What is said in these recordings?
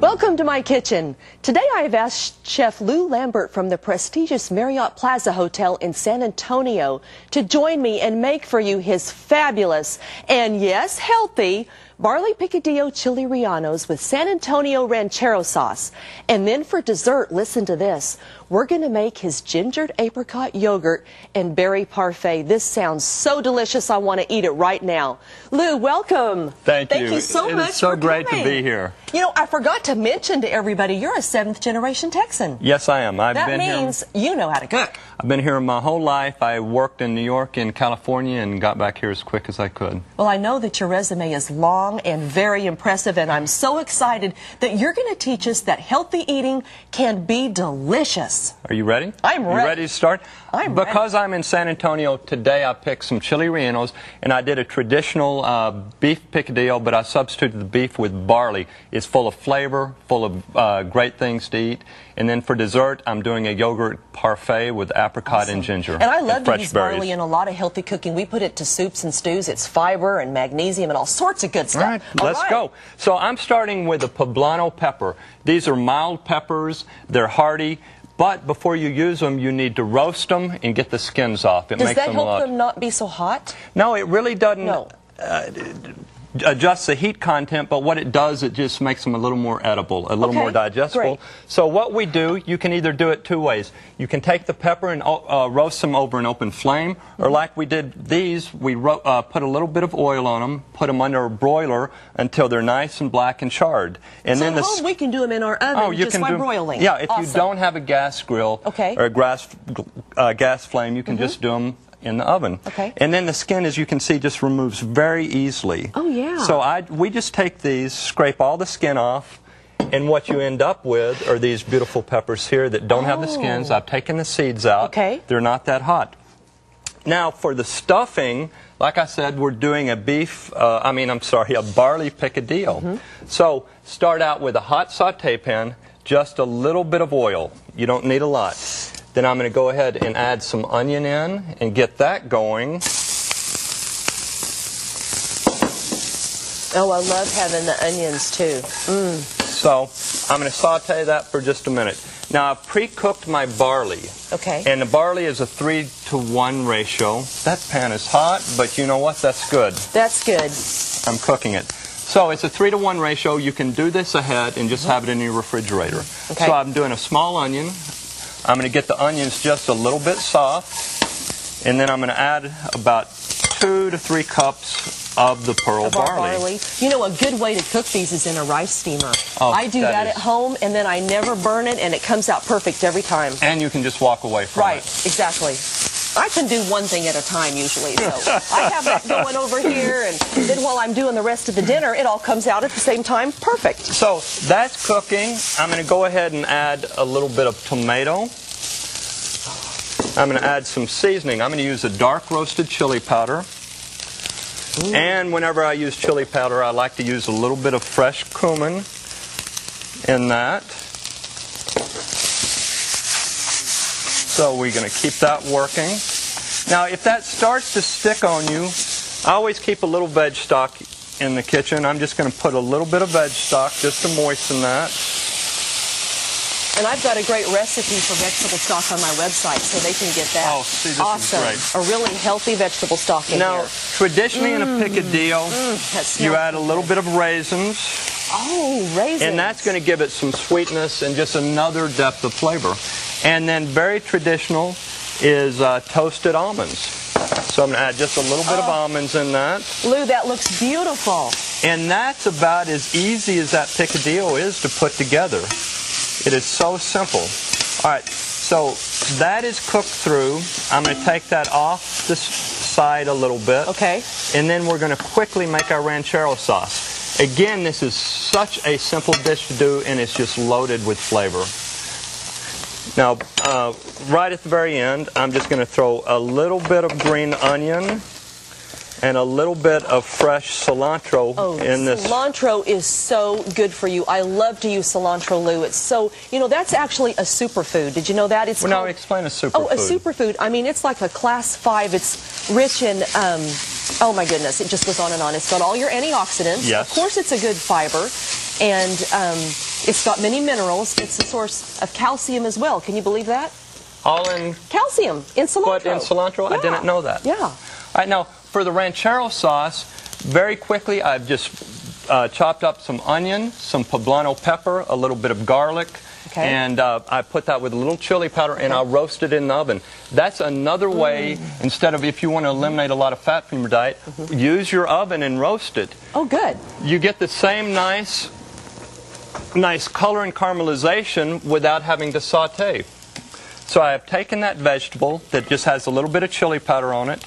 Welcome to my kitchen. Today I have asked Chef Lou Lambert from the prestigious Marriott Plaza Hotel in San Antonio to join me and make for you his fabulous and yes, healthy barley picadillo chili rellenos with San Antonio ranchero sauce. And then for dessert, listen to this. We're going to make his gingered apricot yogurt and berry parfait. This sounds so delicious. I want to eat it right now. Lou, welcome. Thank you. Thank you so It much. is so great to be here. You know, I forgot to mention to everybody you're a seventh generation Texan. Yes, I am. I've That been means here. you know how to cook. I've been here my whole life. I worked in New York and California and got back here as quick as I could. Well, I know that your resume is long and very impressive, and I'm so excited that you're going to teach us that healthy eating can be delicious. Are you ready? I'm You ready. ready to start? I'm because I'm in San Antonio today. I picked some chili rellenos and I did a traditional uh, beef picadillo, but I substituted the beef with barley. It's full of flavor, full of uh, great things to eat. And then for dessert, I'm doing a yogurt parfait with apricot and ginger And I love to fresh use berries. barley in a lot of healthy cooking. We put it to soups and stews. It's fiber and magnesium and all sorts of good stuff. All right, All let's right. go. So I'm starting with a poblano pepper. These are mild peppers. They're hardy. But before you use them, you need to roast them and get the skins off. It Does makes that them help them not be so hot? No, it really doesn't No. uh, adjust the heat content, but what it does, it just makes them a little more edible, a little Okay, more digestible. great. So what we do, you can either do it two ways. You can take the pepper and uh, roast them over an open flame, or Mm-hmm. like we did these, we ro- uh, put a little bit of oil on them, put them under a broiler until they're nice and black and charred. And so then the home, we can do them in our oven Oh, you just can by do broiling. Yeah, if you don't have a gas grill Okay. or a gas uh, gas flame, you can just do them in the oven. Okay. And then the skin, as you can see, just removes very easily. Oh, yeah. So I we just take these, scrape all the skin off. And what you end up with are these beautiful peppers here that don't have the skins. Oh. I've taken the seeds out. Okay. They're not that hot. Now, for the stuffing, like I said, we're doing a beef, uh, I mean, I'm sorry, a barley picadillo. Mm-hmm. So, start out with a hot saute pan, just a little bit of oil. You don't need a lot. Then I'm going to go ahead and add some onion in and get that going. Oh, I love having the onions too. Mm. So, I'm going to saute that for just a minute. Now, I've pre-cooked my barley. Okay. And the barley is a 3 to 1 ratio. That pan is hot, but you know what? That's good. That's good. I'm cooking it. So it's a three to one ratio. You can do this ahead and just mm-hmm. have it in your refrigerator. Okay. So I'm doing a small onion. I'm going to get the onions just a little bit soft, and then I'm going to add about two to three cups of the pearl of barley. barley. You know, a good way to cook these is in a rice steamer. Oh, I do that that, at home, and then I never burn it, and it comes out perfect every time. And you can just walk away from Right, it. exactly. I can do one thing at a time usually, so I have that going over here, and then while I'm doing the rest of the dinner, it all comes out at the same time. Perfect. So that's cooking. I'm going to go ahead and add a little bit of tomato. I'm going to add some seasoning. I'm going to use a dark roasted chili powder. And whenever I use chili powder, I like to use a little bit of fresh cumin in that. So we're going to keep that working. Now, if that starts to stick on you, I always keep a little veg stock in the kitchen. I'm just going to put a little bit of veg stock just to moisten that. And I've got a great recipe for vegetable stock on my website, so they can get that. Oh, see, this is awesome. great. A really healthy vegetable stock in Now, here. traditionally in a mm. picadillo, mm, that you add a little bit of raisins, Oh, raisins. and that's going to give it some sweetness and just another depth of flavor. And then very traditional is uh, toasted almonds. So I'm going to add just a little bit of Oh. almonds in that. Lou, that looks beautiful. And that's about as easy as that picadillo is to put together. It is so simple. All right, so that is cooked through. I'm going to take that off the side a little bit. Okay. And then we're going to quickly make our ranchero sauce. Again, this is such a simple dish to do, and it's just loaded with flavor. Now, uh, right at the very end, I'm just going to throw a little bit of green onion and a little bit of fresh cilantro Oh, in this. cilantro is so good for you. I love to use cilantro, Lou. It's so, you know, that's actually a superfood. Did you know that? It's Well, now called- explain a superfood. Oh, a superfood. I mean, it's like a class five. It's rich in, um, oh my goodness, it just goes on and on. It's got all your antioxidants. Yes. Of course, it's a good fiber. And um, it's got many minerals. It's a source of calcium as well. Can you believe that? All in Calcium in cilantro. What, in cilantro? I didn't know that. Yeah. All right, now for the ranchero sauce, very quickly I've just uh, chopped up some onion, some poblano pepper, a little bit of garlic, Okay. and uh, I put that with a little chili powder and I'll roast it in the oven. That's another way, Mm. instead of if you want to eliminate a lot of fat from your diet, Mm-hmm. use your oven and roast it. Oh, good. You get the same nice, nice color and caramelization without having to saute. So I have taken that vegetable that just has a little bit of chili powder on it.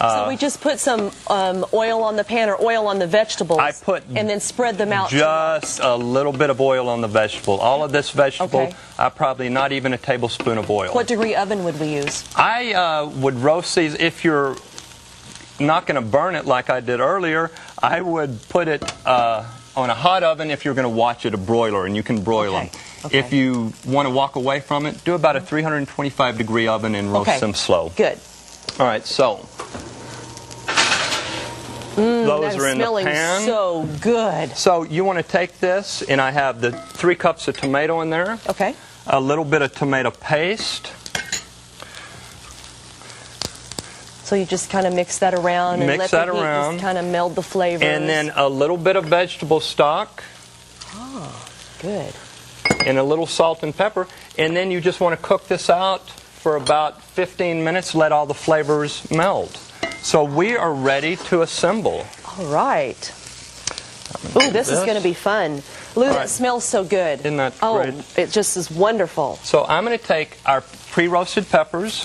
so we just put some um, oil on the pan or oil on the vegetables. I put and then spread them out. Just a little bit of oil on the vegetable. All of this vegetable, Okay. I probably not even a tablespoon of oil. What degree oven would we use? I uh, would roast these if you're not going to burn it like I did earlier. I would put it uh, on a hot oven if you're going to watch it a broiler, and you can broil Okay, them. okay. If you want to walk away from it, do about a 325 degree oven and roast Okay. them slow. Good. All right, so those Mm, is are in the smelling pan. so good. So you want to take this, and I have the three cups of tomato in there, Okay. a little bit of tomato paste, So you just kind of mix that around and Mix let that the heat around. just kind of meld the flavors. and then a little bit of vegetable stock, ah, good. and a little salt and pepper, and then you just want to cook this out for about 15 minutes, let all the flavors meld. So we are ready to assemble. All right. Ooh, this, is going to be fun. Lou, that smells so good. Isn't that oh, great? it just is wonderful. So I'm going to take our pre-roasted peppers,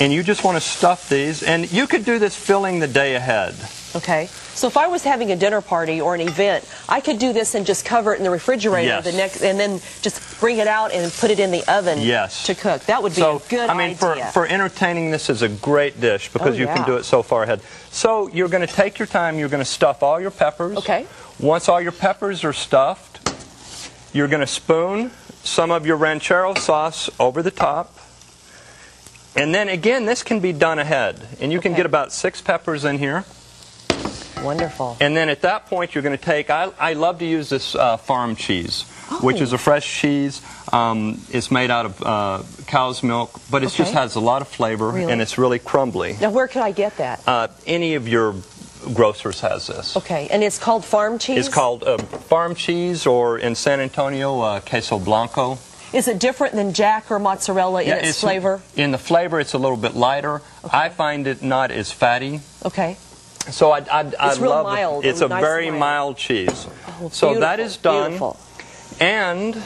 and you just want to stuff these, and you could do this filling the day ahead. Okay. So if I was having a dinner party or an event, I could do this and just cover it in the refrigerator Yes. the next, and then just bring it out and put it in the oven Yes. to cook. That would be So, a good I mean, for, idea. for entertaining, this is a great dish because Oh, you can do it so far ahead. So you're going to take your time. You're going to stuff all your peppers. Okay. Once all your peppers are stuffed, you're going to spoon some of your ranchero sauce over the top. And then again, this can be done ahead. And you can get about six peppers in here. Wonderful. And then at that point, you're going to take, I, I love to use this uh, farm cheese, which Oh. is a fresh cheese. Um, it's made out of uh, cow's milk, but it just has a lot of flavor Really? and it's really crumbly. Now, where could I get that? Uh, any of your grocers has this. Okay, and it's called farm cheese? It's called uh, farm cheese or in San Antonio, uh, queso blanco. Is it different than jack or mozzarella in its, flavor? In the flavor, it's a little bit lighter. I find it not as fatty. Okay. So I, I, I It's real love mild, it. It's a nice very mild. mild cheese. Oh, so that is done. Beautiful. And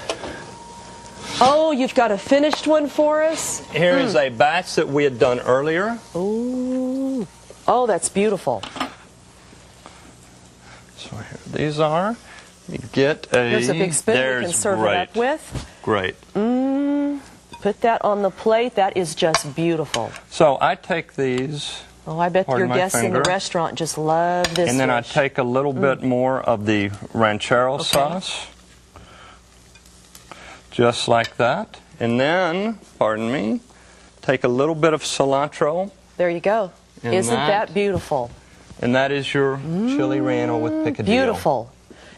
Oh, you've got a finished one for us? Here is hmm. a batch that we had done earlier. Ooh. Oh, that's beautiful. So here these are. You get a. There's a big spoon you can serve great. it up with. Great. Mm, put that on the plate. That is just beautiful. So I take these, Oh, I bet your guests in the restaurant just love this and then I take a little bit mm. more of the ranchero Okay. sauce, just like that. And then, pardon me, take a little bit of cilantro, There you go. Isn't that- that beautiful? and that is your chili relleno with mm, picadillo. Beautiful.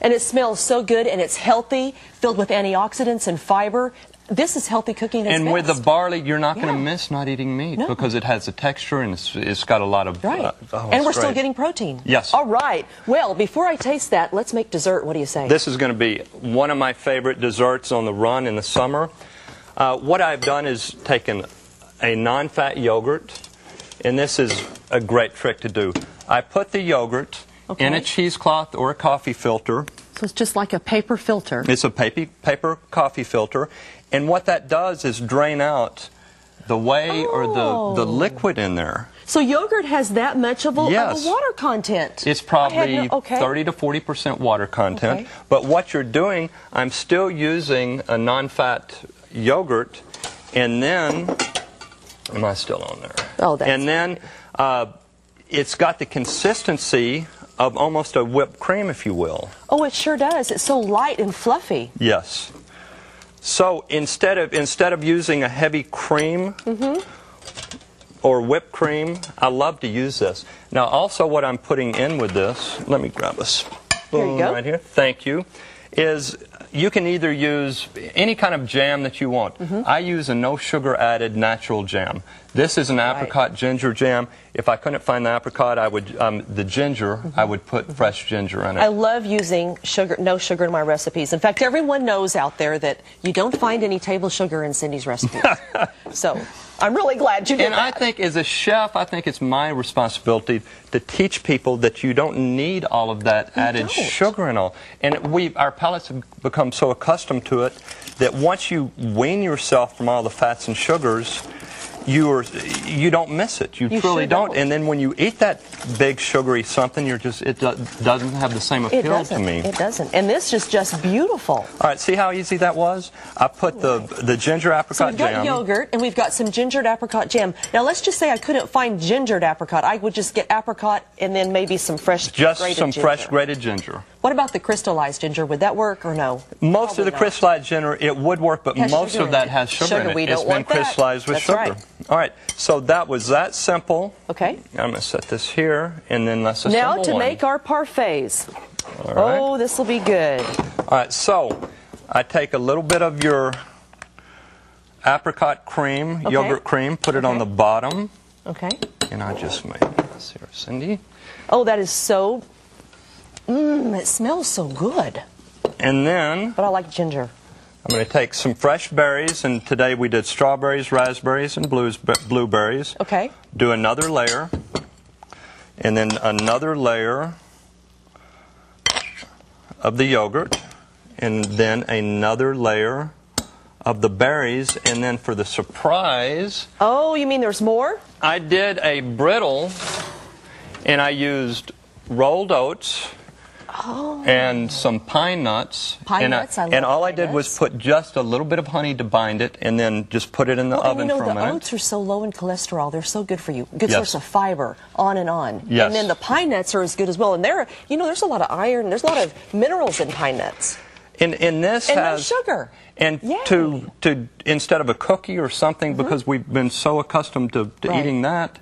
And it smells so good and it's healthy, filled with antioxidants and fiber. This is healthy cooking And with the barley, you're not going to miss not eating meat No. because it has a texture and it's, it's got a lot of. Right. uh, oh, and we're still getting protein. Yes. All right. Well, before I taste that, let's make dessert. What do you say? This is going to be one of my favorite desserts on the run in the summer. Uh, what I've done is taken a non fat yogurt, and this is a great trick to do. I put the yogurt in a cheesecloth or a coffee filter. so it's just like a paper filter. It's a paper, paper coffee filter, and what that does is drain out the whey or the, the Oh. liquid in there. So yogurt has that much of a, of a water content. It's probably no- okay. 30 to 40 percent water content. Okay. But what you're doing, I'm still using a non-fat yogurt, and then am I still on there? Oh, that's and then uh, it's got the consistency of almost a whipped cream, if you will. Oh, it sure does. It's so light and fluffy. Yes. So instead of instead of using a heavy cream mm-hmm. or whipped cream, I love to use this. Now, also what I'm putting in with this, let me grab a spoon Here you go. right here. Thank you. Is you can either use any kind of jam that you want. Mm-hmm. I use a no sugar added natural jam. This is an apricot ginger jam. If I couldn't find the apricot, I would um, the ginger. I would put fresh ginger in it. I love using sugar, no sugar in my recipes. In fact, everyone knows out there that you don't find any table sugar in Cindy's recipes. so I'm really glad you did And I think as a chef, I think it's my responsibility to teach people that you don't need all of that added don't. sugar and all. And we, our palates have become so accustomed to it that once you wean yourself from all the fats and sugars, you are you don't miss it. You, You truly don't. don't. And then when you eat that big sugary something, you're just it do, doesn't have the same appeal to me. It doesn't. And this is just beautiful. All right, see how easy that was? I put the the ginger apricot So we've got jam. yogurt and we've got some gingered apricot jam. Now let's just say I couldn't find gingered apricot. I would just get apricot and then maybe some fresh Just some ginger. fresh grated ginger. What about the crystallized ginger? Would that work or no? Most of Probably the not. crystallized ginger, it would work, but Has most of that it. has sugar, Sugar, in it. we It's don't been want that. crystallized with That's sugar. right. All right, so that was that simple. Okay. I'm going to set this here, and then let's assemble Now to one. make our parfaits. All right. Oh, this will be good. All right, so I take a little bit of your apricot cream, Okay. yogurt cream, put it on the bottom, Okay. and I just made this here, Cindy. Oh, that is so. Mmm, it smells so good. And then But I like ginger. I'm going to take some fresh berries, and today we did strawberries, raspberries, and blues, blueberries. Okay. do another layer, and then another layer of the yogurt, and then another layer of the berries, and then for the surprise, Oh, you mean there's more? I did a brittle, and I used rolled oats. Oh. And some pine nuts. Oh. Pine and nuts, I love and all I did was put just a little bit of honey to bind it, and then just put it in the Well, and oven you know, for a the minute. oats are so low in cholesterol. They're so good for you. Good Yes. source of fiber, on and on. Yes. And then the pine nuts are as good as well. And there, you know, there's a lot of iron. There's a lot of minerals in pine nuts. And, and this And no sugar. And Yay. To to instead of a cookie or something, mm-hmm. because we've been so accustomed to, to Right. eating that,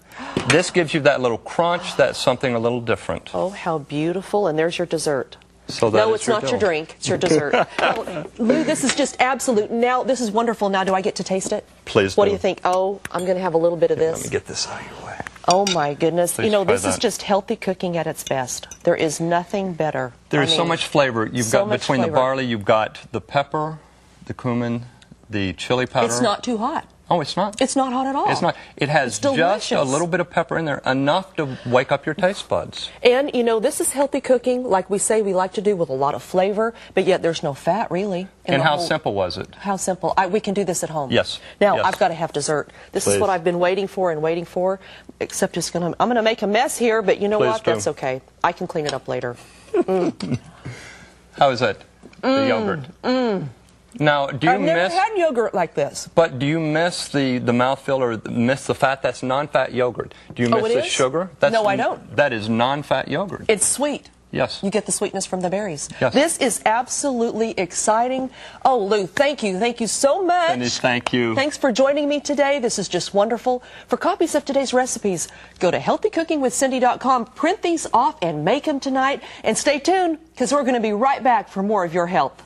this gives you that little crunch. That's something a little different. Oh, how beautiful. And there's your dessert. So that no, it's your not your drink. It's your dessert. Now, Lou, this is just absolute. Now, this is wonderful. Now, do I get to taste it? Please What do. do you think? Oh, I'm going to have a little bit of this. Let me get this out of your way. Oh, my goodness. Please you know, this is just healthy cooking at its best. There is nothing better. There I is so much flavor. You've so got much between the barley, you've got the pepper, the cumin, the chili powder. It's not too hot. Oh, it's not. It's not hot at all. It's not. It has just a little bit of pepper in there, enough to wake up your taste buds. And, you know, this is healthy cooking, like we say we like to do, with a lot of flavor, but yet there's no fat, really. in And how whole- simple was it? How simple. I, we can do this at home. Yes. Now, Yes. I've got to have dessert. This is what I've been waiting for and waiting for, except it's gonna, I'm going to make a mess here, but you know Please what? do. That's okay. I can clean it up later. Mm. How is it? The yogurt. Mm, mm. Now, do you I've never miss? had yogurt like this. But do you miss the, the mouthfeel or miss the fat? That's non-fat yogurt. Do you Oh, miss it the is? sugar? That's, No, I don't. That is non-fat yogurt. It's sweet. Yes. You get the sweetness from the berries. Yes. This is absolutely exciting. Oh, Lou, thank you. Thank you so much. Cindy, thank you. Thanks for joining me today. This is just wonderful. For copies of today's recipes, go to healthycookingwithcindy.com, print these off, and make them tonight. And stay tuned because we're going to be right back for more of your health.